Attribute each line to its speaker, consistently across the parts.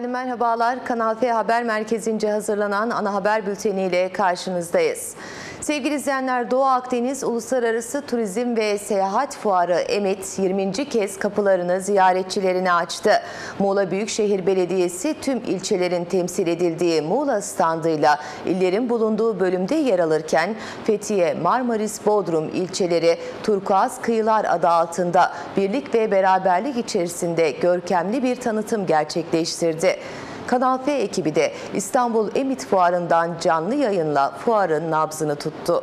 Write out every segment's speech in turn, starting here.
Speaker 1: Efendim merhabalar. Kanal F Haber Merkezi'nce hazırlanan ana haber bülteniyle karşınızdayız. Sevgili izleyenler Doğu Akdeniz Uluslararası Turizm ve Seyahat Fuarı EMİT 20. kez kapılarını ziyaretçilerine açtı. Muğla Büyükşehir Belediyesi tüm ilçelerin temsil edildiği Muğla standıyla illerin bulunduğu bölümde yer alırken Fethiye, Marmaris, Bodrum ilçeleri Turkuaz Kıyılar adı altında birlik ve beraberlik içerisinde görkemli bir tanıtım gerçekleştirdi. Kanal F ekibi de İstanbul Emit Fuarı'ndan canlı yayınla fuarın nabzını tuttu.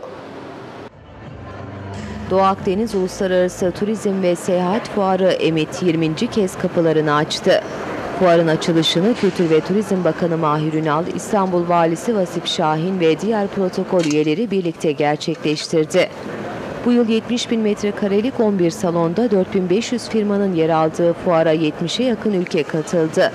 Speaker 1: Doğu Akdeniz Uluslararası Turizm ve Seyahat Fuarı Emit 20. kez kapılarını açtı. Fuarın açılışını Kültür ve Turizm Bakanı Mahir Ünal, İstanbul Valisi Vasip Şahin ve diğer protokol üyeleri birlikte gerçekleştirdi. Bu yıl 70 bin metrekarelik 11 salonda 4500 firmanın yer aldığı fuara 70'e yakın ülke katıldı.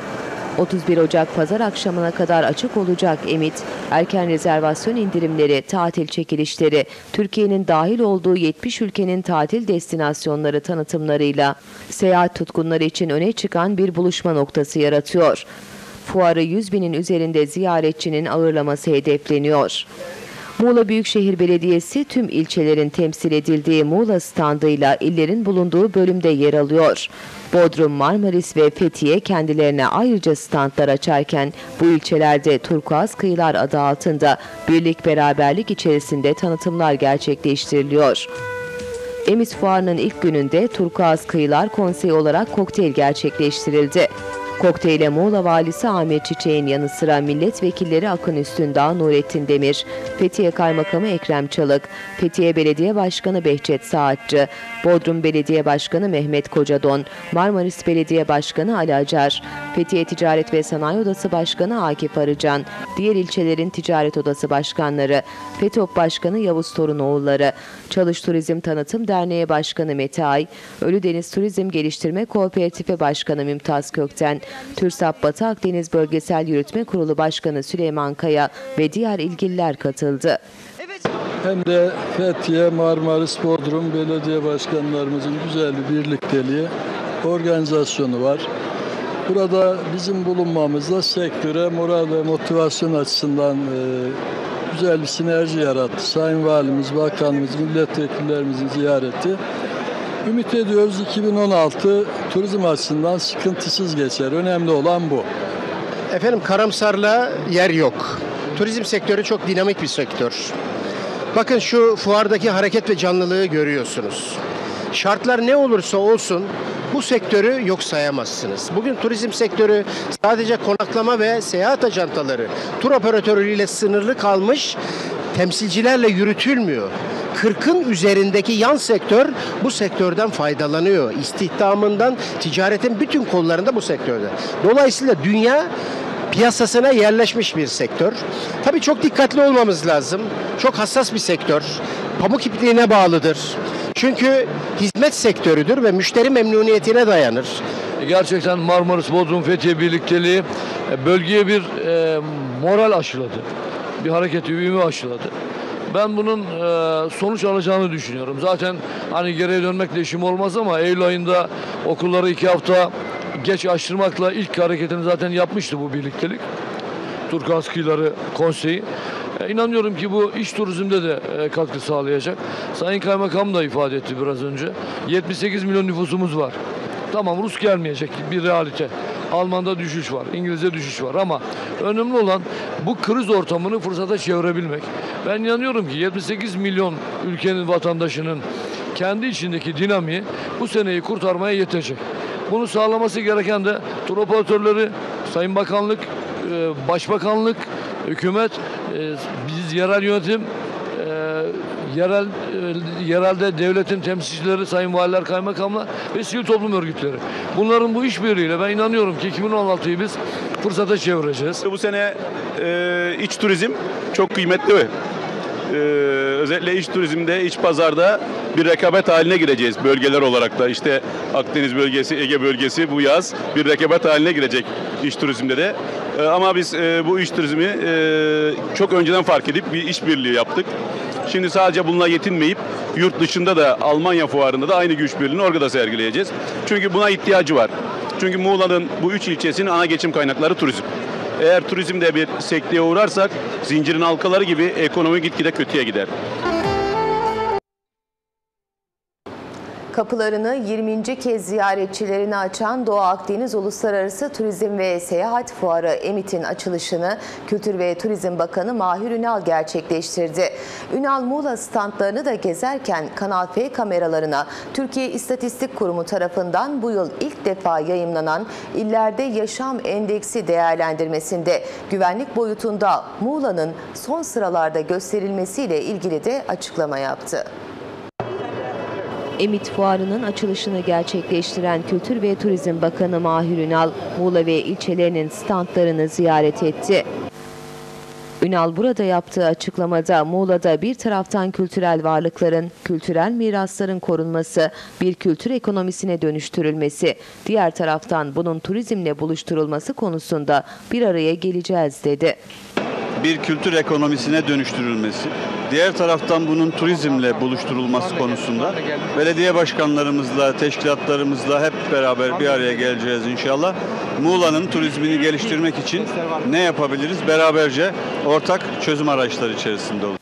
Speaker 1: 31 Ocak pazar akşamına kadar açık olacak Emit, erken rezervasyon indirimleri, tatil çekilişleri, Türkiye'nin dahil olduğu 70 ülkenin tatil destinasyonları tanıtımlarıyla seyahat tutkunları için öne çıkan bir buluşma noktası yaratıyor. Fuarı 100 binin üzerinde ziyaretçinin ağırlaması hedefleniyor. Muğla Büyükşehir Belediyesi tüm ilçelerin temsil edildiği Muğla standıyla illerin bulunduğu bölümde yer alıyor. Bodrum, Marmaris ve Fethiye kendilerine ayrıca standlar açarken bu ilçelerde Turkuaz Kıyılar adı altında birlik beraberlik içerisinde tanıtımlar gerçekleştiriliyor. Emis Fuarı'nın ilk gününde Turkuaz Kıyılar Konseyi olarak kokteyl gerçekleştirildi. Kokteyle Muğla Valisi Ahmet Çiçek'in yanı sıra milletvekilleri Akın Üstündağ, Nurettin Demir, Fethiye Kaymakamı Ekrem Çalık, Fethiye Belediye Başkanı Behçet Saatçı, Bodrum Belediye Başkanı Mehmet Kocadon, Marmaris Belediye Başkanı Ali Acar, Fethiye Ticaret ve Sanayi Odası Başkanı Akif Arıcan, diğer ilçelerin Ticaret Odası Başkanları, FETÖP Başkanı Yavuz Torunoğulları, Çalış Turizm Tanıtım Derneği Başkanı Mete Ay, Ölüdeniz Turizm Geliştirme Kooperatifi Başkanı Mümtaz Kökten, TÜRSAP Batı Akdeniz Bölgesel Yürütme Kurulu Başkanı Süleyman Kaya ve diğer ilgililer katıldı.
Speaker 2: Hem de Fethiye, Marmaris, Bodrum belediye başkanlarımızın güzel bir birlikteliği, organizasyonu var. Burada bizim bulunmamızda sektöre moral ve motivasyon açısından e, güzel bir sinerji yarattı. Sayın Valimiz, Bakanımız, milletvekillerimizin ziyareti. Ümit ediyoruz 2016 turizm açısından sıkıntısız geçer. Önemli olan bu.
Speaker 3: Efendim karamsarlığa yer yok. Turizm sektörü çok dinamik bir sektör. Bakın şu fuardaki hareket ve canlılığı görüyorsunuz. Şartlar ne olursa olsun bu sektörü yok sayamazsınız. Bugün turizm sektörü sadece konaklama ve seyahat ajantaları, tur operatörüyle sınırlı kalmış temsilcilerle yürütülmüyor. 40'ın üzerindeki yan sektör bu sektörden faydalanıyor. İstihdamından ticaretin bütün kollarında bu sektörde. Dolayısıyla dünya piyasasına yerleşmiş bir sektör. Tabii çok dikkatli olmamız lazım. Çok hassas bir sektör. Pamuk ipliğine bağlıdır. Çünkü hizmet sektörüdür ve müşteri memnuniyetine dayanır.
Speaker 4: Gerçekten Marmaris, Bodrum, Fethiye birlikteliği e, bölgeye bir e, moral aşıladı. Bir hareket, ivme aşıladı. Ben bunun e, sonuç alacağını düşünüyorum. Zaten hani geriye dönmekle işim olmaz ama Eylül ayında okulları iki hafta geç açtırmakla ilk hareketini zaten yapmıştı bu birliktelik. Turkuaz Kıyıları Konseyi. E, İnanıyorum ki bu iş turizmde de e, katkı sağlayacak. Sayın Kaymakam da ifade etti biraz önce. 78 milyon nüfusumuz var. Tamam Rus gelmeyecek bir realite. Alman'da düşüş var, İngilizce düşüş var ama önemli olan bu kriz ortamını fırsata çevirebilmek. Ben inanıyorum ki 78 milyon ülkenin vatandaşının kendi içindeki dinamiği bu seneyi kurtarmaya yetecek. Bunu sağlaması gereken de tur operatörleri, Sayın Bakanlık, Başbakanlık, hükümet, e, biz yerel yönetim, e, yerel e, yerelde devletin temsilcileri, sayın valiler, kaymakamlar ve sivil toplum örgütleri. Bunların bu işbirliğiyle ben inanıyorum ki 2016'yı biz fırsata çevireceğiz.
Speaker 5: Bu sene e, iç turizm çok kıymetli. E, özellikle iç turizmde, iç pazarda bir rekabet haline gireceğiz bölgeler olarak da. İşte Akdeniz bölgesi, Ege bölgesi bu yaz bir rekabet haline girecek iç turizmde de. E, ama biz e, bu iç turizmi e, çok önceden fark edip bir işbirliği yaptık. Şimdi sadece bununla yetinmeyip yurt dışında da Almanya fuarında da aynı güç birliğini orada da sergileyeceğiz. Çünkü buna ihtiyacı var. Çünkü Muğla'nın bu üç ilçesinin ana geçim kaynakları turizm. Eğer turizmde bir sekteye uğrarsak zincirin halkaları gibi ekonomi gitgide kötüye gider.
Speaker 1: Kapılarını 20. kez ziyaretçilerine açan Doğu Akdeniz Uluslararası Turizm ve Seyahat Fuarı Emit'in açılışını Kültür ve Turizm Bakanı Mahir Ünal gerçekleştirdi. Ünal Muğla standlarını da gezerken Kanal F kameralarına Türkiye İstatistik Kurumu tarafından bu yıl ilk defa yayımlanan illerde yaşam endeksi değerlendirmesinde güvenlik boyutunda Muğla'nın son sıralarda gösterilmesiyle ilgili de açıklama yaptı. Emit Fuarı'nın açılışını gerçekleştiren Kültür ve Turizm Bakanı Mahir Ünal, Muğla ve ilçelerinin standlarını ziyaret etti. Ünal burada yaptığı açıklamada Muğla'da bir taraftan kültürel varlıkların, kültürel mirasların korunması, bir kültür ekonomisine dönüştürülmesi, diğer taraftan bunun turizmle buluşturulması konusunda bir araya geleceğiz dedi.
Speaker 6: Bir kültür ekonomisine dönüştürülmesi, diğer taraftan bunun turizmle buluşturulması konusunda belediye başkanlarımızla, teşkilatlarımızla hep beraber bir araya geleceğiz inşallah. Muğla'nın turizmini geliştirmek için ne yapabiliriz? Beraberce ortak çözüm araçları içerisinde olacağız.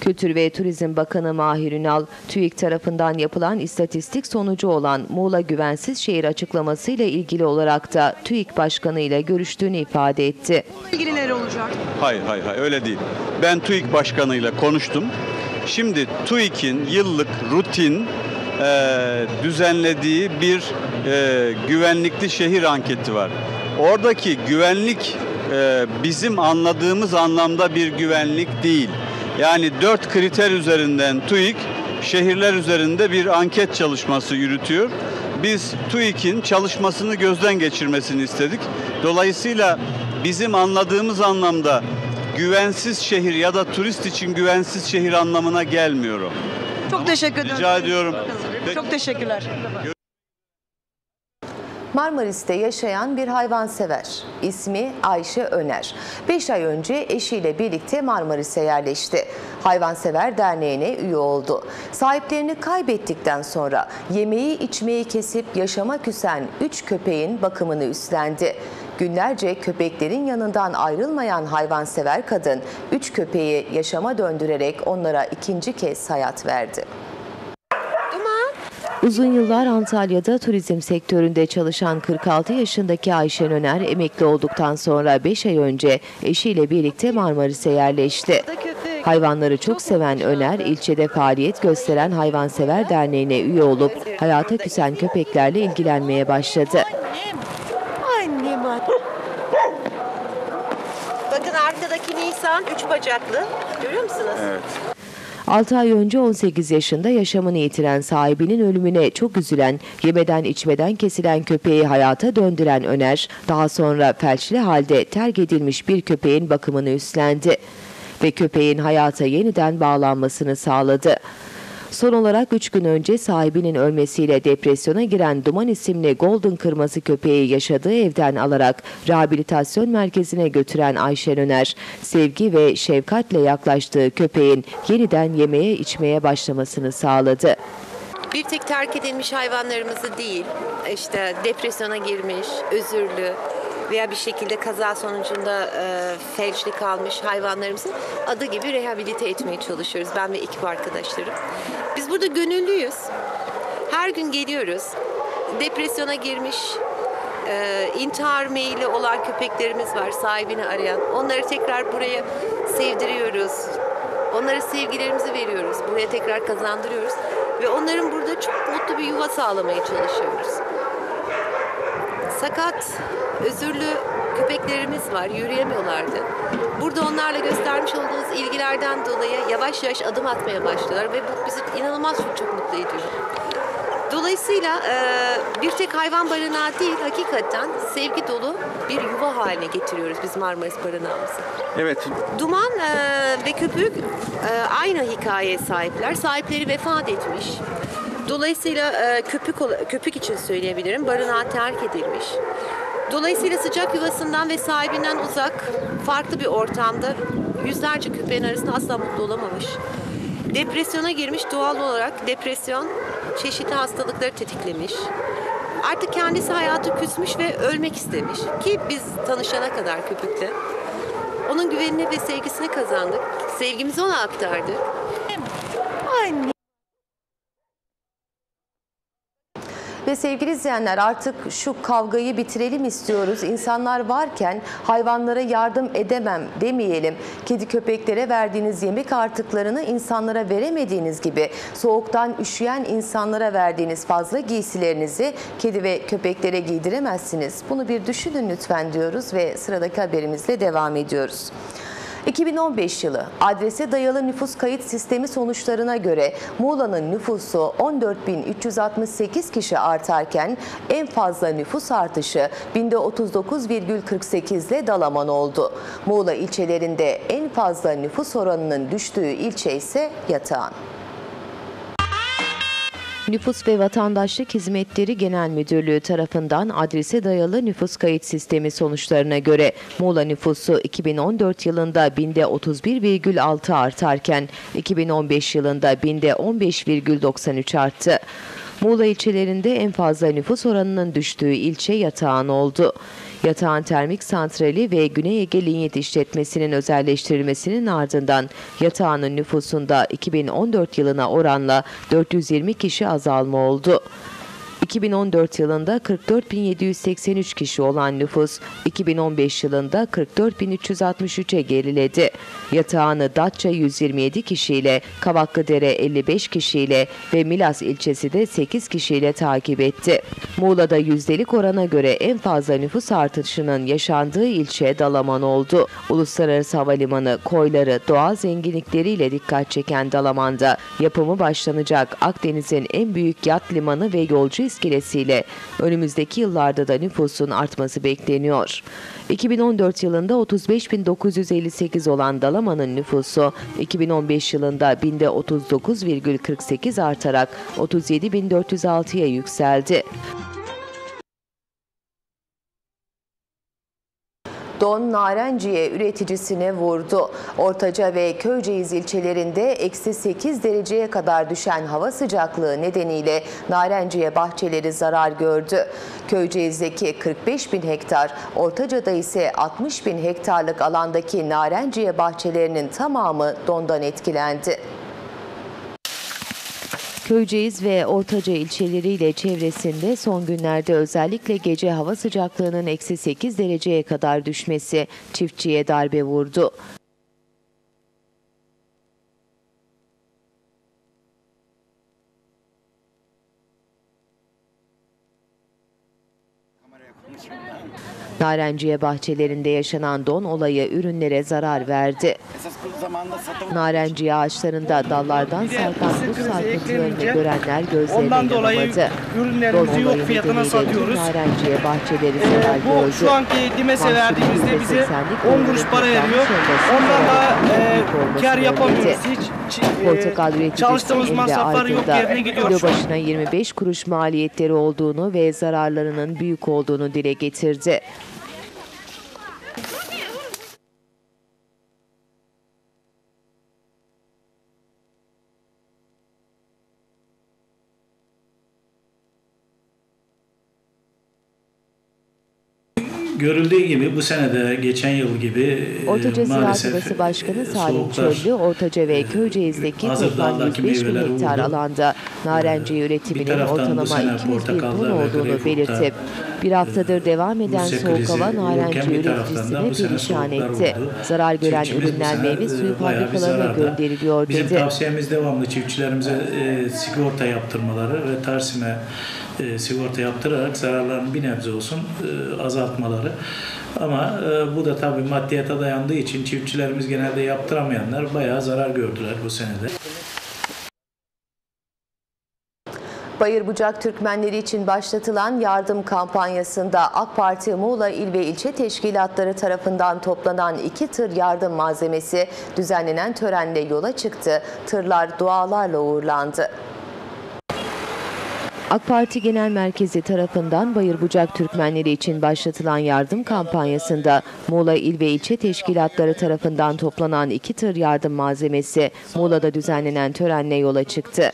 Speaker 1: Kültür ve Turizm Bakanı Mahir Ünal, TÜİK tarafından yapılan istatistik sonucu olan Muğla Güvensiz Şehir açıklamasıyla ilgili olarak da TÜİK Başkanı ile görüştüğünü ifade etti.
Speaker 7: ilgilileri olacak.
Speaker 6: Hayır, hayır, hayır öyle değil. Ben TÜİK Başkanı'yla konuştum. Şimdi TÜİK'in yıllık rutin e, düzenlediği bir e, güvenlikli şehir anketi var. Oradaki güvenlik e, bizim anladığımız anlamda bir güvenlik değil. Yani dört kriter üzerinden TÜİK şehirler üzerinde bir anket çalışması yürütüyor. Biz TÜİK'in çalışmasını gözden geçirmesini istedik. Dolayısıyla bizim anladığımız anlamda güvensiz şehir ya da turist için güvensiz şehir anlamına gelmiyor o.
Speaker 7: Çok teşekkür ederim.
Speaker 6: Rica ediyorum.
Speaker 7: Çok teşekkürler.
Speaker 1: Marmaris'te yaşayan bir hayvansever. İsmi Ayşe Öner. 5 ay önce eşiyle birlikte Marmaris'e yerleşti. Hayvansever Derneği'ne üye oldu. Sahiplerini kaybettikten sonra yemeği içmeyi kesip yaşama küsen 3 köpeğin bakımını üstlendi. Günlerce köpeklerin yanından ayrılmayan hayvansever kadın 3 köpeği yaşama döndürerek onlara ikinci kez hayat verdi. Uzun yıllar Antalya'da turizm sektöründe çalışan 46 yaşındaki Ayşen Öner emekli olduktan sonra 5 ay önce eşiyle birlikte Marmaris'e yerleşti. Hayvanları çok seven Öner, ilçede faaliyet gösteren Hayvansever Derneği'ne üye olup hayata küsen köpeklerle ilgilenmeye başladı.
Speaker 8: Annem Bakın arkadaki Nisan üç bacaklı. Görüyor musunuz?
Speaker 1: 6 ay önce 18 yaşında yaşamını yitiren sahibinin ölümüne çok üzülen, yemeden içmeden kesilen köpeği hayata döndüren Öner, daha sonra felçli halde terk edilmiş bir köpeğin bakımını üstlendi ve köpeğin hayata yeniden bağlanmasını sağladı. Son olarak 3 gün önce sahibinin ölmesiyle depresyona giren Duman isimli Golden kırması köpeği yaşadığı evden alarak rehabilitasyon merkezine götüren Ayşen Öner, sevgi ve şefkatle yaklaştığı köpeğin yeniden yemeye içmeye başlamasını sağladı.
Speaker 8: Bir tek terk edilmiş hayvanlarımızı değil, işte depresyona girmiş, özürlü veya bir şekilde kaza sonucunda e, felçli kalmış hayvanlarımızın adı gibi rehabilite etmeye çalışıyoruz ben ve ekip arkadaşlarım. Biz burada gönüllüyüz. Her gün geliyoruz. Depresyona girmiş, e, intihar meyilli olan köpeklerimiz var sahibini arayan. Onları tekrar buraya sevdiriyoruz. Onlara sevgilerimizi veriyoruz. Buraya tekrar kazandırıyoruz. Ve onların burada çok mutlu bir yuva sağlamaya çalışıyoruz. Sakat, özürlü köpeklerimiz var. Yürüyemiyorlardı. Burada onlarla göstermiş olduğunuz ilgilerden dolayı yavaş yavaş adım atmaya başlıyorlar. Ve bu bizi inanılmaz çok, çok mutlu ediyor. Dolayısıyla e, bir tek hayvan barınağı değil, hakikaten sevgi dolu bir yuva haline getiriyoruz biz Marmaris barınağımızı.
Speaker 6: Evet,
Speaker 8: Duman e, ve köpük e, aynı hikayeye sahipler. Sahipleri vefat etmiş. Dolayısıyla e, köpük köpük için söyleyebilirim. Barınağı terk edilmiş. Dolayısıyla sıcak yuvasından ve sahibinden uzak, farklı bir ortamda yüzlerce köpeğin arasında asla mutlu olamamış. Depresyona girmiş doğal olarak depresyon çeşitli hastalıkları tetiklemiş. Artık kendisi hayatı küsmüş ve ölmek istemiş. Ki biz tanışana kadar köpükle. Onun güvenini ve sevgisini kazandık. Sevgimizi ona aktardık.
Speaker 1: Ve sevgili izleyenler artık şu kavgayı bitirelim istiyoruz. İnsanlar varken hayvanlara yardım edemem demeyelim. Kedi köpeklere verdiğiniz yemek artıklarını insanlara veremediğiniz gibi soğuktan üşüyen insanlara verdiğiniz fazla giysilerinizi kedi ve köpeklere giydiremezsiniz. Bunu bir düşünün lütfen diyoruz ve sıradaki haberimizle devam ediyoruz. 2015 yılı adrese dayalı nüfus kayıt sistemi sonuçlarına göre Muğla'nın nüfusu 14.368 kişi artarken en fazla nüfus artışı binde 39,48 ile Dalaman oldu. Muğla ilçelerinde en fazla nüfus oranının düştüğü ilçe ise Yatağan. Nüfus ve Vatandaşlık Hizmetleri Genel Müdürlüğü tarafından adrese dayalı nüfus kayıt sistemi sonuçlarına göre Muğla nüfusu 2014 yılında binde 31,6 artarken 2015 yılında binde 15,93 arttı. Muğla ilçelerinde en fazla nüfus oranının düştüğü ilçe Yatağan oldu. Yatağan Termik Santrali ve Güney Ege Linyit İşletmesi'nin özelleştirilmesinin ardından Yatağan'ın nüfusunda 2014 yılına oranla 420 kişi azalma oldu. 2014 yılında 44.783 kişi olan nüfus 2015 yılında 44.363'e geriledi. Yatağanı Datça 127 kişiyle, Kavaklıdere 55 kişiyle ve Milas ilçesi de 8 kişiyle takip etti. Muğla'da yüzdelik orana göre en fazla nüfus artışının yaşandığı ilçe Dalaman oldu. Uluslararası Havalimanı, koyları, doğal zenginlikleriyle dikkat çeken Dalaman'da yapımı başlanacak Akdeniz'in en büyük yat limanı ve yolcu iskelesiyle önümüzdeki yıllarda da nüfusun artması bekleniyor. 2014 yılında 35.958 olan Dalaman'ın nüfusu 2015 yılında binde 39,48 artarak 37.406'ya yükseldi. Don Narenciye üreticisine vurdu. Ortaca ve Köyceğiz ilçelerinde eksi 8 dereceye kadar düşen hava sıcaklığı nedeniyle narenciye bahçeleri zarar gördü. Köyceğiz'deki 45 bin hektar, Ortaca'da ise 60 bin hektarlık alandaki narenciye bahçelerinin tamamı dondan etkilendi. Köyceğiz ve Ortaca ilçeleriyle çevresinde son günlerde özellikle gece hava sıcaklığının eksi 8 dereceye kadar düşmesi çiftçiye darbe vurdu. Narenciye bahçelerinde yaşanan don olayı ürünlere zarar verdi. Narenciye ağaçlarında dallardan sarkan buz sarkıntılarını görenler gözlerine
Speaker 9: Ondan dolayı
Speaker 1: inanamadı.
Speaker 9: ürünlerimizi yok fiyatına satıyoruz.
Speaker 1: Narenciye bahçeleri
Speaker 9: Ee,
Speaker 1: zarar
Speaker 9: bu
Speaker 1: gördü.
Speaker 9: şu anki dimese verdiğimizde bize
Speaker 1: %80'lik
Speaker 9: 10 kuruş para veriyor. Ondan da e, kar yapamıyoruz hiç. E,
Speaker 1: Portakal üreticisi
Speaker 9: çalıştığımız
Speaker 1: Emre
Speaker 9: masraflar yok
Speaker 1: Aydın'da
Speaker 9: yerine gidiyor.
Speaker 1: kilo başına 25 kuruş maliyetleri olduğunu ve zararlarının büyük olduğunu dile getirdi.
Speaker 10: Görüldüğü gibi bu sene de geçen yıl gibi e,
Speaker 1: Ortaca Ziraat
Speaker 10: maalesef
Speaker 1: Odası Başkanı
Speaker 10: e,
Speaker 1: Salim Çöllü, Ortaca ve Köyceğiz'deki toplam
Speaker 10: dağdaki
Speaker 1: 105 bin hektar alanda narenciye üretiminin ortalama
Speaker 10: sene
Speaker 1: 200 bin ton olduğunu belirtip bir haftadır devam eden soğuk hava
Speaker 10: bu
Speaker 1: üreticisini perişan etti.
Speaker 10: vurdu.
Speaker 1: Zarar gören ürünler meyve
Speaker 10: e,
Speaker 1: suyu fabrikalarına gönderiliyor
Speaker 10: Bizim
Speaker 1: dedi.
Speaker 10: tavsiyemiz devamlı çiftçilerimize e, sigorta yaptırmaları ve Tarsim'e e, sigorta yaptırarak zararlarını bir nebze olsun e, azaltmaları. Ama e, bu da tabii maddiyata dayandığı için çiftçilerimiz genelde yaptıramayanlar bayağı zarar gördüler bu senede.
Speaker 1: Bayır Bucak Türkmenleri için başlatılan yardım kampanyasında AK Parti Muğla İl ve İlçe Teşkilatları tarafından toplanan iki tır yardım malzemesi düzenlenen törenle yola çıktı. Tırlar dualarla uğurlandı. AK Parti Genel Merkezi tarafından Bayır Bucak Türkmenleri için başlatılan yardım kampanyasında Muğla İl ve İlçe Teşkilatları tarafından toplanan iki tır yardım malzemesi Muğla'da düzenlenen törenle yola çıktı.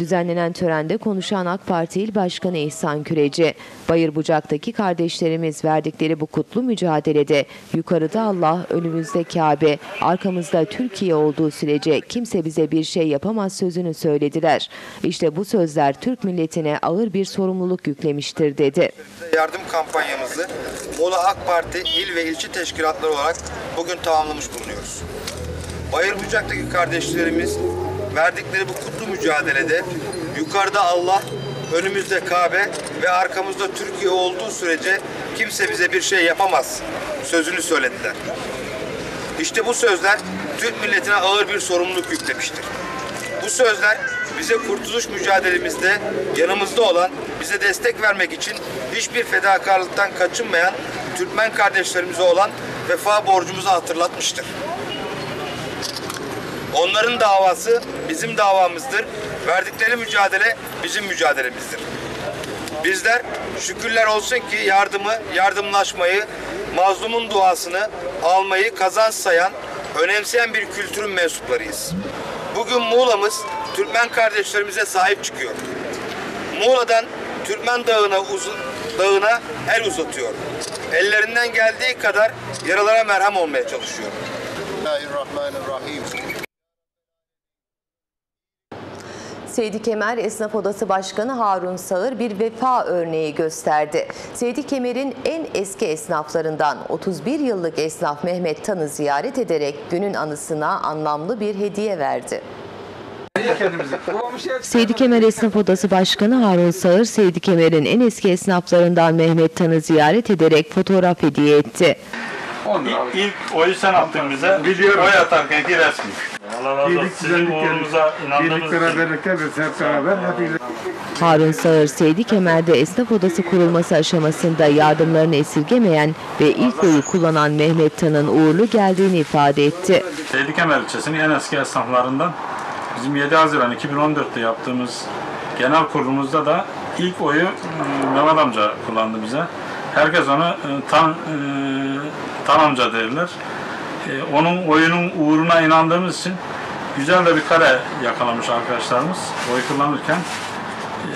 Speaker 1: Düzenlenen törende konuşan AK Parti İl Başkanı İhsan Küreci, Bayırbucak'taki kardeşlerimiz verdikleri bu kutlu mücadelede yukarıda Allah, önümüzde Kabe, arkamızda Türkiye olduğu sürece kimse bize bir şey yapamaz sözünü söylediler. İşte bu sözler Türk milletine ağır bir sorumluluk yüklemiştir dedi.
Speaker 9: yardım kampanyamızı Muğla AK Parti il ve ilçe teşkilatları olarak bugün tamamlamış bulunuyoruz. Bayırbucak'taki kardeşlerimiz verdikleri bu kutlu mücadelede yukarıda Allah, önümüzde Kabe ve arkamızda Türkiye olduğu sürece kimse bize bir şey yapamaz sözünü söylediler. İşte bu sözler Türk milletine ağır bir sorumluluk yüklemiştir. Bu sözler bize kurtuluş mücadelemizde yanımızda olan, bize destek vermek için hiçbir fedakarlıktan kaçınmayan Türkmen kardeşlerimize olan vefa borcumuzu hatırlatmıştır. Onların davası bizim davamızdır. Verdikleri mücadele bizim mücadelemizdir. Bizler şükürler olsun ki yardımı, yardımlaşmayı, mazlumun duasını almayı kazanç sayan, önemseyen bir kültürün mensuplarıyız. Bugün Muğla'mız Türkmen kardeşlerimize sahip çıkıyor. Muğla'dan Türkmen Dağı'na, uz- dağına el uzatıyor. Ellerinden geldiği kadar yaralara merhem olmaya çalışıyor. Bismillahirrahmanirrahim.
Speaker 1: Seydi Kemer Esnaf Odası Başkanı Harun Sağır bir vefa örneği gösterdi. Seydi Kemer'in en eski esnaflarından 31 yıllık esnaf Mehmet Tan'ı ziyaret ederek günün anısına anlamlı bir hediye verdi. Seydi Kemer Esnaf Odası Başkanı Harun Sağır, Seydi Kemer'in en eski esnaflarından Mehmet Tan'ı ziyaret ederek fotoğraf hediye etti.
Speaker 11: İlk, ilk oyu sen attın bize. Biliyorum. Oy atarkenki resmi. Allah razı olsun. Sizin uğrunuza inandığımız için.
Speaker 12: beraberlikte biz hep beraber hep
Speaker 1: Harun Sağır, Seydi Kemer'de esnaf odası kurulması aşamasında yardımlarını esirgemeyen ve ilk oyu kullanan Mehmet Tan'ın uğurlu geldiğini ifade etti.
Speaker 11: Seydi Kemer ilçesinin en eski esnaflarından bizim 7 Haziran 2014'te yaptığımız genel kurulumuzda da ilk oyu e, Mehmet amca kullandı bize. Herkes onu e, tan, e, tan amca derler. E, onun oyunun uğruna inandığımız için güzel de bir kare yakalamış arkadaşlarımız oy kullanırken. E,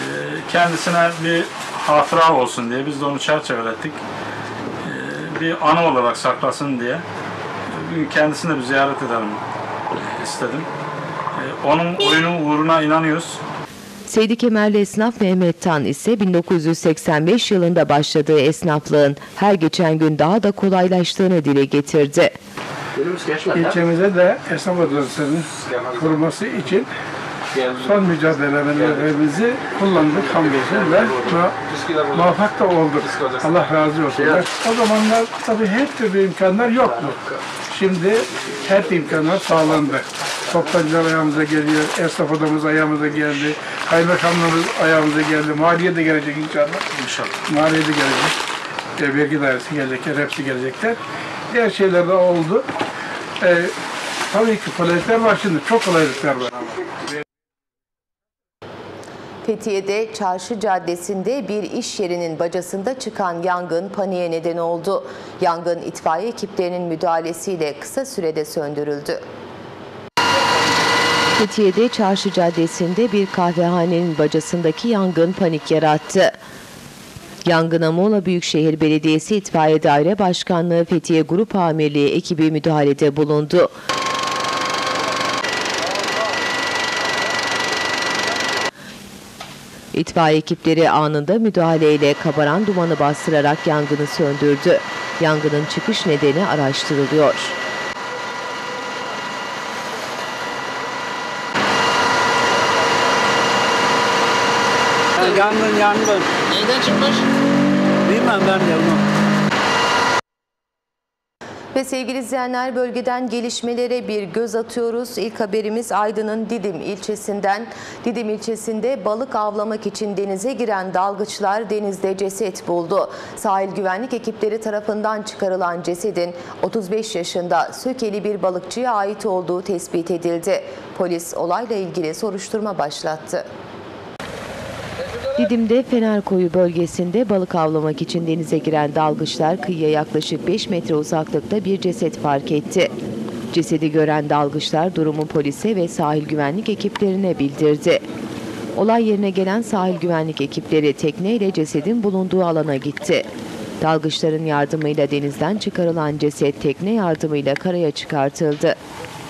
Speaker 11: kendisine bir hatıra olsun diye biz de onu çerçevelettik. E, bir anı olarak saklasın diye bugün kendisini de bir ziyaret edelim e, istedim. E, Onun oyunun uğruna inanıyoruz.
Speaker 1: Seydi Kemerli esnaf Mehmet Tan ise 1985 yılında başladığı esnaflığın her geçen gün daha da kolaylaştığını dile getirdi.
Speaker 12: İlçemize de esnaf odasının kurulması için son mücadelelerimizi kullandık hamdolsun ve mu- muvaffak da olduk. Allah razı olsun. O zamanlar tabii her türlü imkanlar yoktu. Şimdi her imkanlar sağlandı. Toptancılar ayağımıza geliyor, esnaf odamız ayağımıza geldi, kaymakamlığımız ayağımıza geldi, maliye de gelecek inşallah.
Speaker 11: İnşallah.
Speaker 12: Maliye de gelecek. E, vergi dairesi gelecekler, hepsi gelecekler. Diğer şeyler de oldu. E, tabii ki kolaylıklar var şimdi, çok kolaylıklar var.
Speaker 1: Fethiye'de Çarşı Caddesi'nde bir iş yerinin bacasında çıkan yangın paniğe neden oldu. Yangın itfaiye ekiplerinin müdahalesiyle kısa sürede söndürüldü. Fethiye'de Çarşı Caddesi'nde bir kahvehanenin bacasındaki yangın panik yarattı. Yangına Muğla Büyükşehir Belediyesi İtfaiye Daire Başkanlığı Fethiye Grup Amirliği ekibi müdahalede bulundu. İtfaiye ekipleri anında müdahaleyle kabaran dumanı bastırarak yangını söndürdü. Yangının çıkış nedeni araştırılıyor.
Speaker 13: Yangın yangın. Neyden çıkmış? Bilmem ben de onu.
Speaker 1: Ve sevgili izleyenler bölgeden gelişmelere bir göz atıyoruz. İlk haberimiz Aydın'ın Didim ilçesinden. Didim ilçesinde balık avlamak için denize giren dalgıçlar denizde ceset buldu. Sahil güvenlik ekipleri tarafından çıkarılan cesedin 35 yaşında Sökeli bir balıkçıya ait olduğu tespit edildi. Polis olayla ilgili soruşturma başlattı. Didim'de Fenerkoyu bölgesinde balık avlamak için denize giren dalgıçlar kıyıya yaklaşık 5 metre uzaklıkta bir ceset fark etti. Cesedi gören dalgıçlar durumu polise ve sahil güvenlik ekiplerine bildirdi. Olay yerine gelen sahil güvenlik ekipleri tekneyle cesedin bulunduğu alana gitti. Dalgıçların yardımıyla denizden çıkarılan ceset tekne yardımıyla karaya çıkartıldı.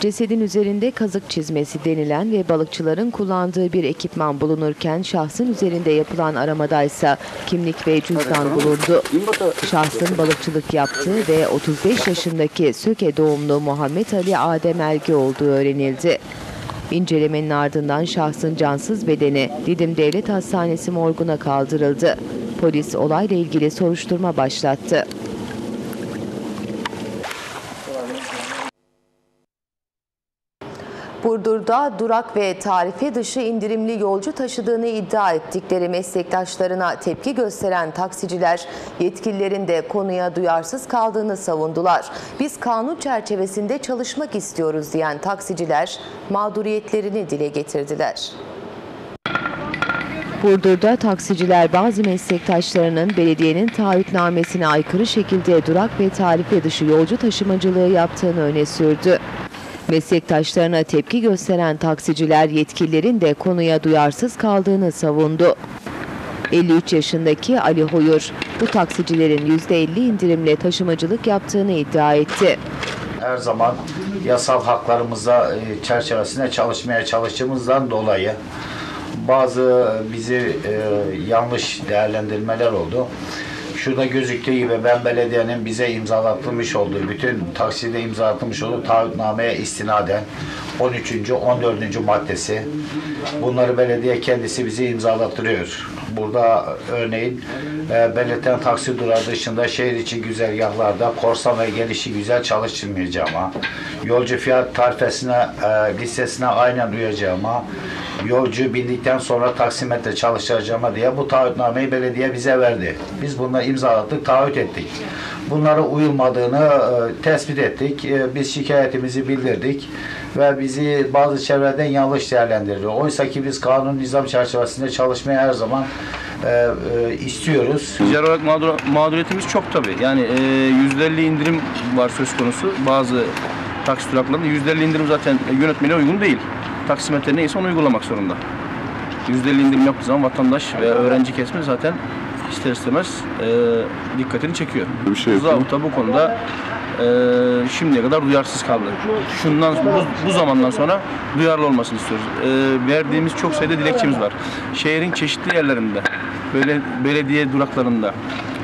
Speaker 1: Cesedin üzerinde kazık çizmesi denilen ve balıkçıların kullandığı bir ekipman bulunurken şahsın üzerinde yapılan aramadaysa kimlik ve cüzdan bulundu. Şahsın balıkçılık yaptığı ve 35 yaşındaki Söke doğumlu Muhammed Ali Adem Elgi olduğu öğrenildi. İncelemenin ardından şahsın cansız bedeni Didim Devlet Hastanesi morguna kaldırıldı. Polis olayla ilgili soruşturma başlattı. Burdur'da durak ve tarife dışı indirimli yolcu taşıdığını iddia ettikleri meslektaşlarına tepki gösteren taksiciler yetkililerin de konuya duyarsız kaldığını savundular. Biz kanun çerçevesinde çalışmak istiyoruz diyen taksiciler mağduriyetlerini dile getirdiler. Burdur'da taksiciler bazı meslektaşlarının belediyenin taahhütnamesine aykırı şekilde durak ve tarife dışı yolcu taşımacılığı yaptığını öne sürdü. Meslektaşlarına tepki gösteren taksiciler yetkililerin de konuya duyarsız kaldığını savundu. 53 yaşındaki Ali Hoyur bu taksicilerin %50 indirimle taşımacılık yaptığını iddia etti.
Speaker 14: her zaman yasal haklarımıza e, çerçevesinde çalışmaya çalıştığımızdan dolayı bazı bizi e, yanlış değerlendirmeler oldu. Şurada gözüktüğü gibi ben belediyenin bize imzalatılmış olduğu, bütün takside imzalatılmış olduğu taahhütnameye istinaden 13. 14. maddesi bunları belediye kendisi bize imzalattırıyor. Burada örneğin e, belirten taksi durağı dışında şehir içi güzergahlarda korsan ve gelişi güzel çalıştırmayacağıma, yolcu fiyat tarifesine, e, listesine aynen uyacağıma, yolcu bindikten sonra taksimetre çalıştıracağıma diye bu taahhütnameyi belediye bize verdi. Biz bununla imzaladık, taahhüt ettik. Bunlara uyulmadığını e, tespit ettik. E, biz şikayetimizi bildirdik ve bizi bazı çevreden yanlış değerlendirdi. Oysa ki biz kanun nizam çerçevesinde çalışmaya her zaman e, e, istiyoruz.
Speaker 15: Ticari olarak mağdur, mağduriyetimiz çok tabii. Yani e, %50 indirim var söz konusu. Bazı taksi duraklarında %50 indirim zaten yönetmeliğe uygun değil. Taksimetre neyse onu uygulamak zorunda. %50 indirim yaptığı zaman vatandaş ve öğrenci kesimi zaten ister istemez e, dikkatini çekiyor.
Speaker 16: Bir şey
Speaker 15: Zabıta bu konuda e, şimdiye kadar duyarsız kaldı. Şundan bu, bu zamandan sonra duyarlı olmasını istiyoruz. E, verdiğimiz çok sayıda dilekçemiz var. Şehrin çeşitli yerlerinde, böyle belediye duraklarında,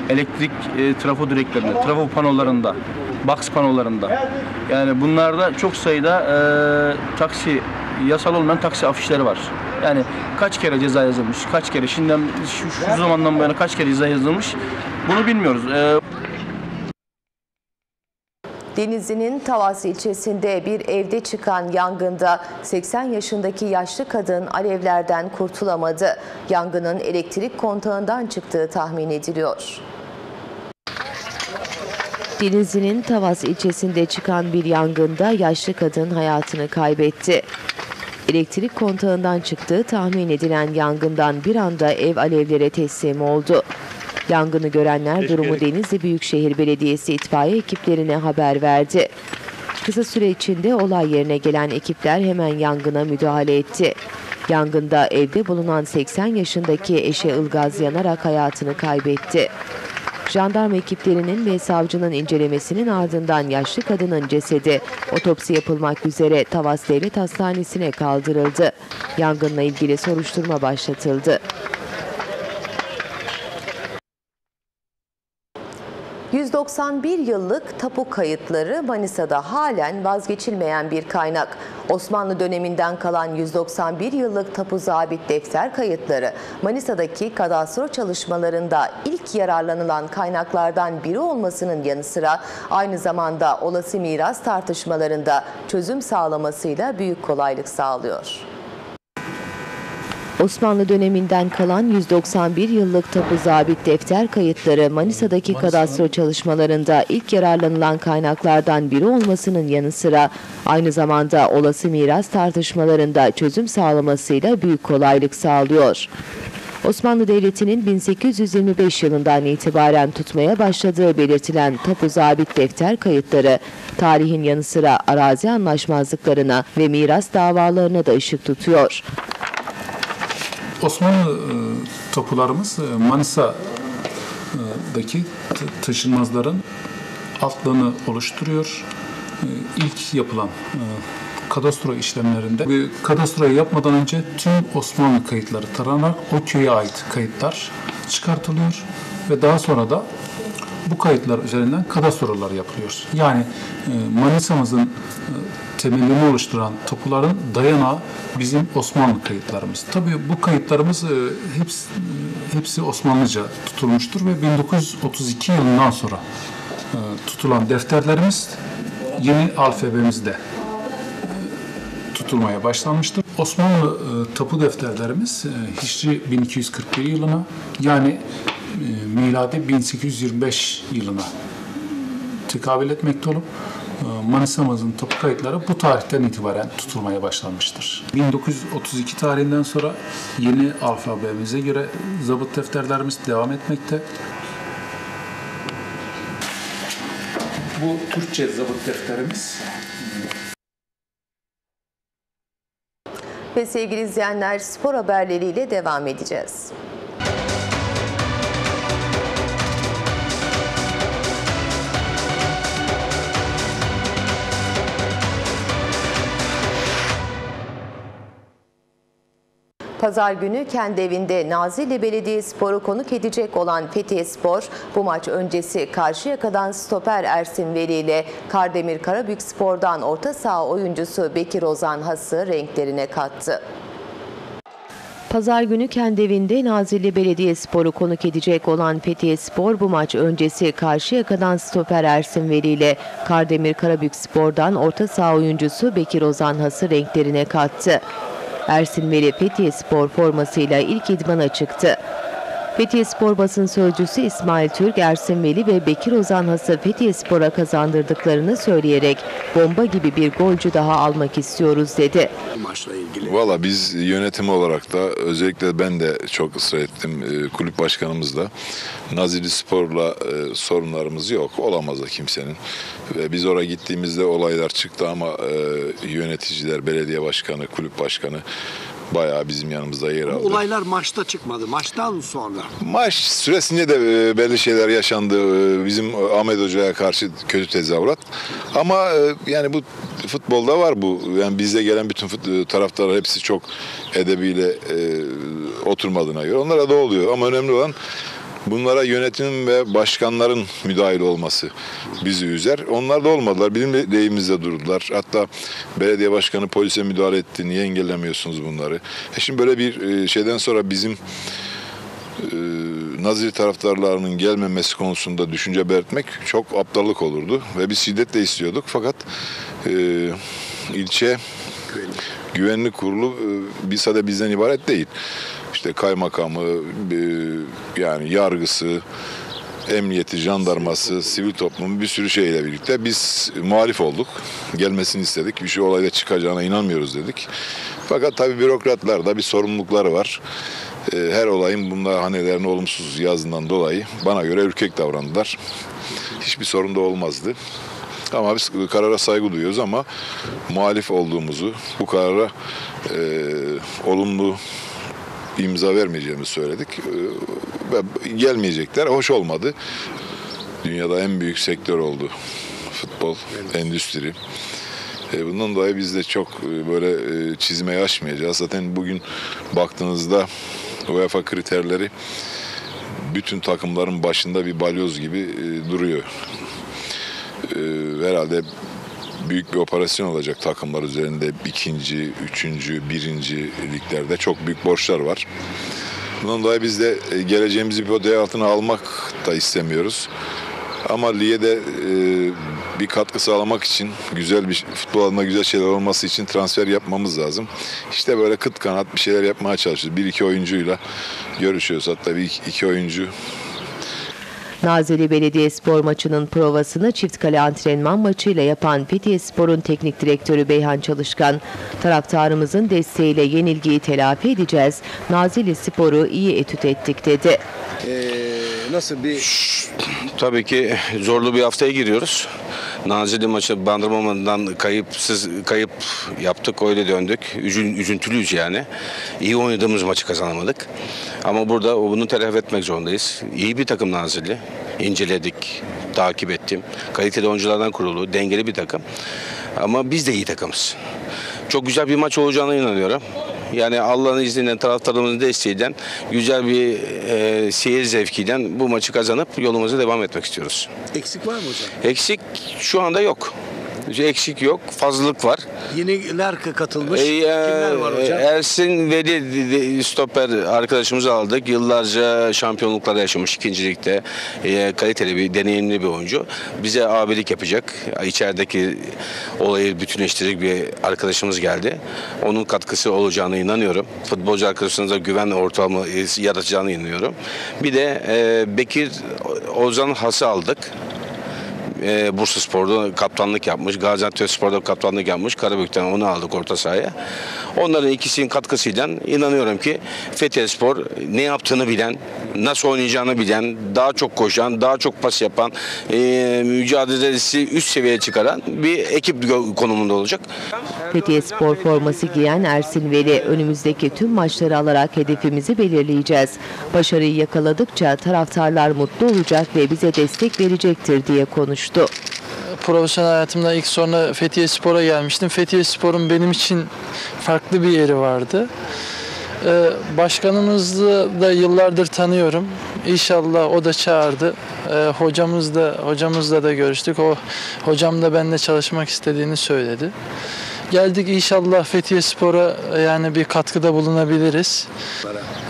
Speaker 15: elektrik e, trafo direklerinde, trafo panolarında, box panolarında. Yani bunlarda çok sayıda e, taksi yasal olmayan taksi afişleri var. Yani kaç kere ceza yazılmış, kaç kere şimdiden şu, şu zamandan bu yana kaç kere ceza yazılmış bunu bilmiyoruz. E,
Speaker 1: Denizli'nin Tavas ilçesinde bir evde çıkan yangında 80 yaşındaki yaşlı kadın alevlerden kurtulamadı. Yangının elektrik kontağından çıktığı tahmin ediliyor. Denizli'nin Tavas ilçesinde çıkan bir yangında yaşlı kadın hayatını kaybetti. Elektrik kontağından çıktığı tahmin edilen yangından bir anda ev alevlere teslim oldu. Yangını görenler durumu Denizli Büyükşehir Belediyesi itfaiye ekiplerine haber verdi. Kısa süre içinde olay yerine gelen ekipler hemen yangına müdahale etti. Yangında evde bulunan 80 yaşındaki eşe Ilgaz yanarak hayatını kaybetti. Jandarma ekiplerinin ve savcının incelemesinin ardından yaşlı kadının cesedi otopsi yapılmak üzere Tavas Devlet Hastanesi'ne kaldırıldı. Yangınla ilgili soruşturma başlatıldı. 191 yıllık tapu kayıtları Manisa'da halen vazgeçilmeyen bir kaynak. Osmanlı döneminden kalan 191 yıllık tapu zabit defter kayıtları Manisa'daki kadastro çalışmalarında ilk yararlanılan kaynaklardan biri olmasının yanı sıra aynı zamanda olası miras tartışmalarında çözüm sağlamasıyla büyük kolaylık sağlıyor. Osmanlı döneminden kalan 191 yıllık tapu zabit defter kayıtları Manisa'daki kadastro çalışmalarında ilk yararlanılan kaynaklardan biri olmasının yanı sıra aynı zamanda olası miras tartışmalarında çözüm sağlamasıyla büyük kolaylık sağlıyor. Osmanlı Devleti'nin 1825 yılından itibaren tutmaya başladığı belirtilen tapu zabit defter kayıtları tarihin yanı sıra arazi anlaşmazlıklarına ve miras davalarına da ışık tutuyor.
Speaker 16: Osmanlı e, tapularımız e, Manisa'daki t- taşınmazların altlığını oluşturuyor. E, İlk yapılan e, kadastro işlemlerinde ve kadastroyu yapmadan önce tüm Osmanlı kayıtları taranarak o köye ait kayıtlar çıkartılıyor ve daha sonra da bu kayıtlar üzerinden kadastrolar yapılıyor. Yani e, Manisa'mızın e, temelini oluşturan tapuların dayanağı bizim Osmanlı kayıtlarımız. Tabii bu kayıtlarımız e, hepsi, hepsi Osmanlıca tutulmuştur ve 1932 yılından sonra e, tutulan defterlerimiz yeni alfabemizde e, tutulmaya başlanmıştır. Osmanlı tapu defterlerimiz Hicri 1241 yılına yani miladi 1825 yılına tekabül etmekte olup e, Manisa'mızın tapu kayıtları bu tarihten itibaren tutulmaya başlanmıştır. 1932 tarihinden sonra yeni alfabemize göre zabıt defterlerimiz devam etmekte. Bu Türkçe zabıt defterimiz.
Speaker 1: Ve sevgili izleyenler spor haberleriyle devam edeceğiz. Pazar günü kendi evinde Nazilli Belediyespor'u konuk edecek olan Fethiye Spor, bu maç öncesi Karşıyaka'dan stoper Ersin Veli ile Kardemir Karabük Spor'dan orta saha oyuncusu Bekir Ozan Has'ı renklerine kattı. Pazar günü kendi evinde Nazilli Belediyespor'u konuk edecek olan Fethiye Spor bu maç öncesi Karşıyaka'dan stoper Ersin Veli ile Kardemir Karabük Spor'dan orta saha oyuncusu Bekir Ozan Has'ı renklerine kattı. Ersin Veli Fethiye Spor formasıyla ilk idmana çıktı. Fethiye Spor basın sözcüsü İsmail Türk, Ersin Veli ve Bekir Ozan Has'ı Fethiye Spor'a kazandırdıklarını söyleyerek bomba gibi bir golcü daha almak istiyoruz dedi.
Speaker 17: maçla ilgili?
Speaker 18: Valla biz yönetim olarak da özellikle ben de çok ısrar ettim e, kulüp başkanımız da. Nazilli Spor'la e, sorunlarımız yok. Olamaz da kimsenin. Ve biz oraya gittiğimizde olaylar çıktı ama e, yöneticiler, belediye başkanı, kulüp başkanı bayağı bizim yanımızda yer aldı.
Speaker 17: olaylar maçta çıkmadı. Maçtan sonra.
Speaker 18: Maç süresince de e, belli şeyler yaşandı. E, Bizim Ahmet Hoca'ya karşı kötü tezahürat. Ama e, yani bu futbolda var bu. Yani bizde gelen bütün taraftarlar hepsi çok edebiyle e, oturmadığına göre. Onlara da oluyor. Ama önemli olan bunlara yönetim ve başkanların müdahil olması bizi üzer. Onlar da olmadılar. Bizim lehimizde durdular. Hatta belediye başkanı polise müdahale etti. Niye engellemiyorsunuz bunları? E şimdi böyle bir e, şeyden sonra bizim e, Nazilli taraftarlarının gelmemesi konusunda düşünce belirtmek çok aptallık olurdu ve biz şiddetle istiyorduk fakat e, ilçe güvenlik kurulu e, bir sadece bizden ibaret değil. İşte kaymakamı, e, yani yargısı, emniyeti, jandarması, sivil toplumu bir sürü şeyle birlikte biz muhalif olduk. Gelmesini istedik. Bir şey olayda çıkacağına inanmıyoruz dedik. Fakat tabii bürokratlar da bir sorumlulukları var. Ee, Her olayın bunda hanelerine olumsuz yazdığından dolayı bana göre ürkek davrandılar. Hiçbir sorun da olmazdı. Ama biz karara saygı duyuyoruz ama muhalif olduğumuzu, bu karara e, olumlu imza vermeyeceğimizi söyledik. Ee, Ve gelmeyecekler. Hoş olmadı. Dünyada en büyük sektör oldu futbol, endüstri. E, Bundan dolayı biz de çok e, böyle e, çizmeyi aşmayacağız. Zaten bugün baktığınızda UEFA kriterleri bütün takımların başında bir balyoz gibi e, duruyor. E, Herhalde büyük bir operasyon olacak takımlar üzerinde ikinci, üçüncü, birinci liglerde çok büyük borçlar var. Bundan dolayı biz de e, geleceğimizi bir altına almak da istemiyoruz. Ama lige de e, bir katkı sağlamak için güzel bir futbol adına güzel şeyler olması için transfer yapmamız lazım. İşte böyle kıt kanat bir şeyler yapmaya çalışıyoruz. Bir iki oyuncuyla görüşüyoruz. Hatta bir iki oyuncu
Speaker 1: Nazilli Belediyespor maçının provasını çift kale antrenman maçıyla yapan Fethiye Spor'un teknik direktörü Beyhan Çalışkan, taraftarımızın desteğiyle yenilgiyi telafi edeceğiz, Nazilli Spor'u iyi etüt ettik dedi.
Speaker 17: Ee, nasıl bir
Speaker 19: Tabii ki zorlu bir haftaya giriyoruz. Nazilli maçı Bandırma'dan kayıpsız kayıp yaptık öyle döndük. Üzün, üzüntülüyüz yani. İyi oynadığımız maçı kazanamadık. Ama burada bunu telafi etmek zorundayız. İyi bir takım Nazilli. İnceledik, takip ettim. Kaliteli oyunculardan kurulu, dengeli bir takım. Ama biz de iyi takımız. Çok güzel bir maç olacağına inanıyorum. Yani Allah'ın izniyle taraftarımızın desteğiyle güzel bir e, seyir zevkiyle bu maçı kazanıp yolumuza devam etmek istiyoruz.
Speaker 17: Eksik var mı hocam?
Speaker 19: Eksik şu anda yok. Eksik yok, fazlalık var.
Speaker 17: Yeniler katılmış.
Speaker 19: Ee,
Speaker 17: Kimler var hocam?
Speaker 19: Ersin Veli stoper arkadaşımızı aldık. Yıllarca şampiyonluklar yaşamış ikincilikte. Ee, kaliteli bir, deneyimli bir oyuncu. Bize abilik yapacak. İçerideki olayı bütünleştirecek bir arkadaşımız geldi. Onun katkısı olacağına inanıyorum. Futbolcu arkadaşlarımıza güven ortamı yaratacağına inanıyorum. Bir de e, Bekir Ozan Has'ı aldık e, Bursa Spor'da kaptanlık yapmış. Gaziantep Spor'da kaptanlık yapmış. Karabük'ten onu aldık orta sahaya. Onların ikisinin katkısıyla inanıyorum ki Fethiye Spor ne yaptığını bilen, nasıl oynayacağını bilen, daha çok koşan, daha çok pas yapan, e, mücadelesi üst seviyeye çıkaran bir ekip konumunda olacak.
Speaker 1: Fethiye Spor forması giyen Ersin Veli önümüzdeki tüm maçları alarak hedefimizi belirleyeceğiz. Başarıyı yakaladıkça taraftarlar mutlu olacak ve bize destek verecektir diye konuştu.
Speaker 20: Profesyonel hayatımda ilk sonra Fethiye Spor'a gelmiştim. Fethiye Spor'un benim için farklı bir yeri vardı. Ee, başkanımızı da yıllardır tanıyorum. İnşallah o da çağırdı. Ee, hocamız da hocamızla da görüştük. O hocam da benimle çalışmak istediğini söyledi. Geldik inşallah Fethiye Spor'a yani bir katkıda bulunabiliriz.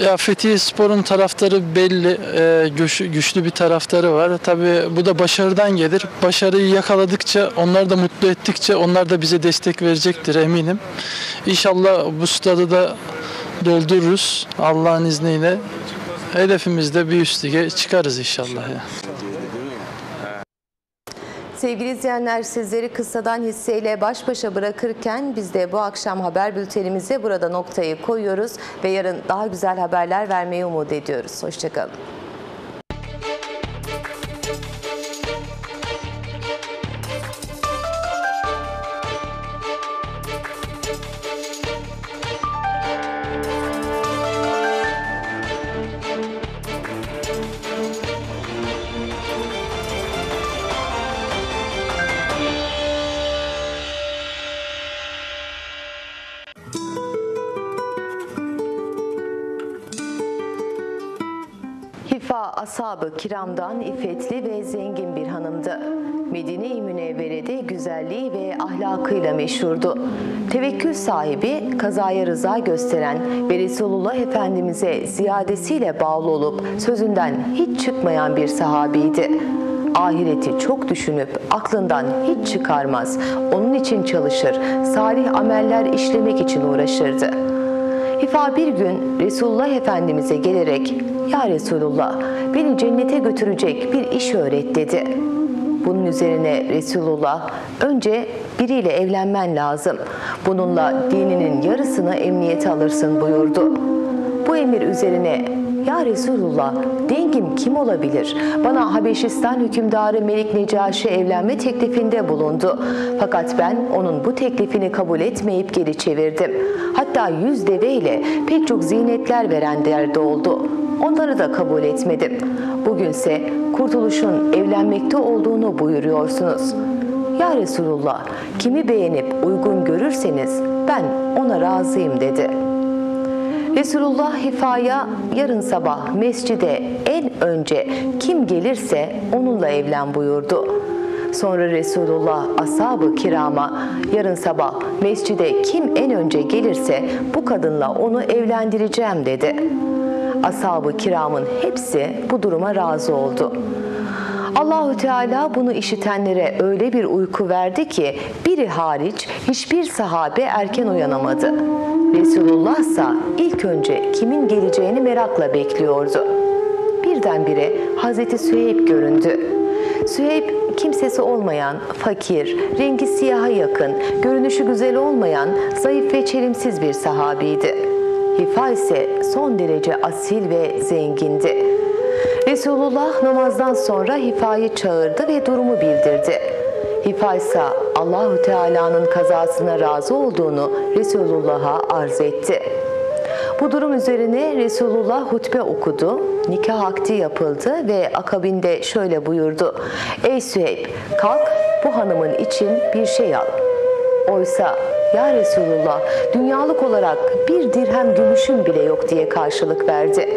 Speaker 20: Ya Fethiye Spor'un taraftarı belli, e, güç- güçlü bir taraftarı var. Tabii bu da başarıdan gelir. Başarıyı yakaladıkça, onları da mutlu ettikçe onlar da bize destek verecektir eminim. İnşallah bu stadı da doldururuz Allah'ın izniyle. Hedefimizde bir üst lige çıkarız inşallah ya.
Speaker 1: Sevgili izleyenler sizleri kıssadan hisseyle baş başa bırakırken biz de bu akşam haber bültenimize burada noktayı koyuyoruz ve yarın daha güzel haberler vermeyi umut ediyoruz. Hoşçakalın. Hifa ashabı kiramdan iffetli ve zengin bir hanımdı. Medine-i Münevvere'de güzelliği ve ahlakıyla meşhurdu. Tevekkül sahibi, kazaya rıza gösteren ve Resulullah Efendimiz'e ziyadesiyle bağlı olup sözünden hiç çıkmayan bir sahabiydi. Ahireti çok düşünüp aklından hiç çıkarmaz, onun için çalışır, salih ameller işlemek için uğraşırdı. Hifa bir gün Resulullah Efendimiz'e gelerek ''Ya Resulullah beni cennete götürecek bir iş öğret'' dedi. Bunun üzerine Resulullah önce biriyle evlenmen lazım. Bununla dininin yarısını emniyete alırsın buyurdu. Bu emir üzerine ya Resulullah dengim kim olabilir? Bana Habeşistan hükümdarı Melik Necaşi evlenme teklifinde bulundu. Fakat ben onun bu teklifini kabul etmeyip geri çevirdim. Hatta yüz deveyle pek çok zinetler verenler de oldu. Onları da kabul etmedim. Bugünse kurtuluşun evlenmekte olduğunu buyuruyorsunuz. Ya Resulullah kimi beğenip uygun görürseniz ben ona razıyım dedi.'' Resulullah Hifa'ya yarın sabah mescide en önce kim gelirse onunla evlen buyurdu. Sonra Resulullah ashab-ı kirama yarın sabah mescide kim en önce gelirse bu kadınla onu evlendireceğim dedi. Ashab-ı kiramın hepsi bu duruma razı oldu. Allahü Teala bunu işitenlere öyle bir uyku verdi ki biri hariç hiçbir sahabe erken uyanamadı. Resulullah ise ilk önce kimin geleceğini merakla bekliyordu. Birdenbire Hazreti Süheyb göründü. Süheyb kimsesi olmayan, fakir, rengi siyaha yakın, görünüşü güzel olmayan, zayıf ve çelimsiz bir sahabiydi. Hifa ise son derece asil ve zengindi. Resulullah namazdan sonra Hifa'yı çağırdı ve durumu bildirdi. Hifa ise Allahu Teala'nın kazasına razı olduğunu Resulullah'a arz etti. Bu durum üzerine Resulullah hutbe okudu, nikah akdi yapıldı ve akabinde şöyle buyurdu. Ey Süheyb kalk bu hanımın için bir şey al. Oysa ya Resulullah dünyalık olarak bir dirhem gümüşüm bile yok diye karşılık verdi.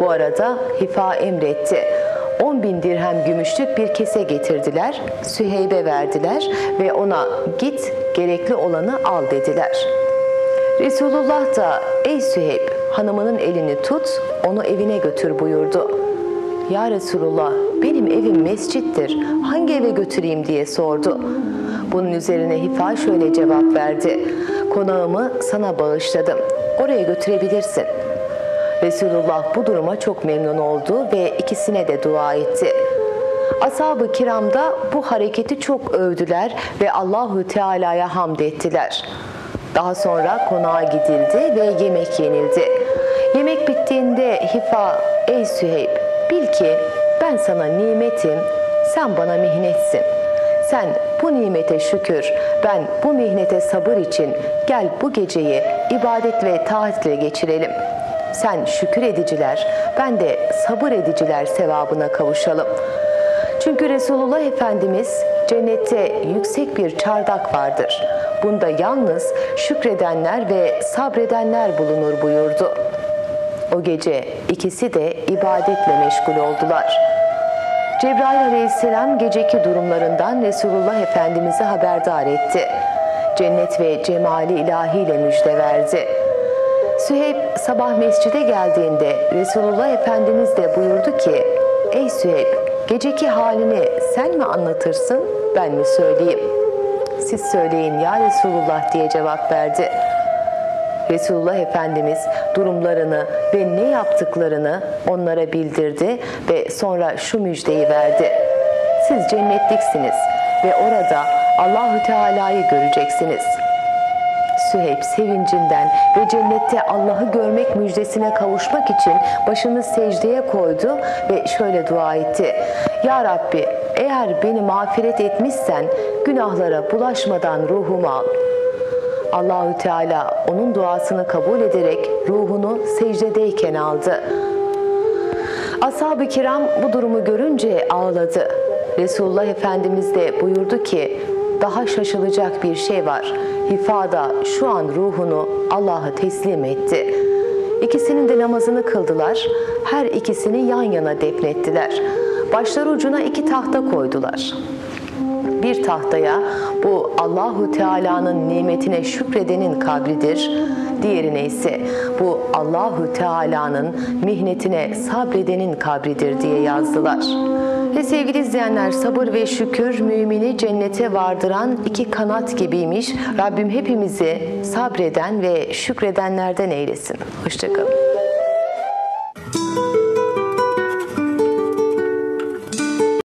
Speaker 1: Bu arada Hifa emretti. 10 bin dirhem gümüşlük bir kese getirdiler, Süheyb'e verdiler ve ona git gerekli olanı al dediler. Resulullah da ey Süheyb hanımının elini tut onu evine götür buyurdu. Ya Resulullah benim evim mescittir hangi eve götüreyim diye sordu. Bunun üzerine Hifa şöyle cevap verdi. Konağımı sana bağışladım. Oraya götürebilirsin. Resulullah bu duruma çok memnun oldu ve ikisine de dua etti. Ashab-ı kiram da bu hareketi çok övdüler ve Allahü Teala'ya hamd ettiler. Daha sonra konağa gidildi ve yemek yenildi. Yemek bittiğinde Hifa, ey Süheyb bil ki ben sana nimetim, sen bana mihnetsin. Sen bu nimete şükür, ben bu mihnete sabır için gel bu geceyi ibadet ve taatle geçirelim. Sen şükür ediciler, ben de sabır ediciler sevabına kavuşalım. Çünkü Resulullah Efendimiz cennette yüksek bir çardak vardır. Bunda yalnız şükredenler ve sabredenler bulunur buyurdu. O gece ikisi de ibadetle meşgul oldular. Cebrail aleyhisselam geceki durumlarından Resulullah Efendimiz'i haberdar etti. Cennet ve cemali ilahiyle müjde verdi. Süheyb sabah mescide geldiğinde Resulullah Efendimiz de buyurdu ki Ey Süheyb geceki halini sen mi anlatırsın ben mi söyleyeyim? Siz söyleyin ya Resulullah diye cevap verdi. Resulullah Efendimiz durumlarını ve ne yaptıklarını onlara bildirdi ve sonra şu müjdeyi verdi. Siz cennetliksiniz ve orada Allahü Teala'yı göreceksiniz. Süheyb sevincinden ve cennette Allah'ı görmek müjdesine kavuşmak için başını secdeye koydu ve şöyle dua etti. Ya Rabbi eğer beni mağfiret etmişsen günahlara bulaşmadan ruhumu al. Allahü Teala onun duasını kabul ederek ruhunu secdedeyken aldı. Ashab-ı kiram bu durumu görünce ağladı. Resulullah Efendimiz de buyurdu ki daha şaşılacak bir şey var. Hifa da şu an ruhunu Allah'a teslim etti. İkisinin de namazını kıldılar. Her ikisini yan yana defnettiler. Başları ucuna iki tahta koydular. Bir tahtaya bu Allahu Teala'nın nimetine şükredenin kabridir. Diğerine ise bu Allahu Teala'nın mihnetine sabredenin kabridir diye yazdılar. Ve sevgili izleyenler sabır ve şükür mümini cennete vardıran iki kanat gibiymiş. Rabbim hepimizi sabreden ve şükredenlerden eylesin. Hoşçakalın.